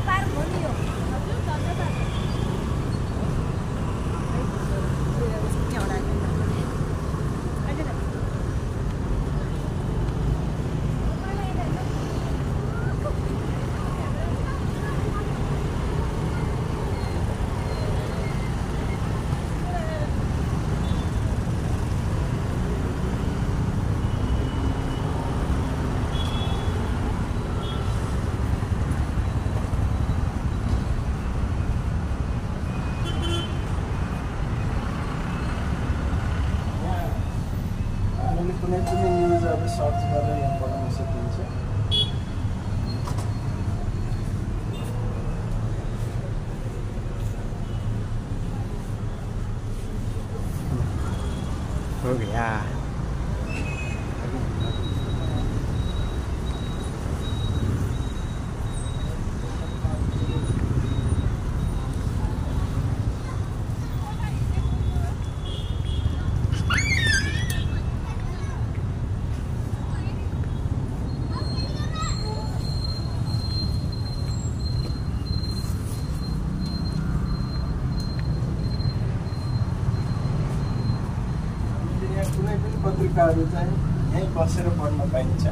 ocupar, mon Dios. कुनै कुनै न्युजहरू सर्च गरेर यहाँ पढाउन सकिन्छ Oh yeah. पनि पत्रिकाहरू चाहिँ यहीँ बसेर पढ्न पाइन्छ।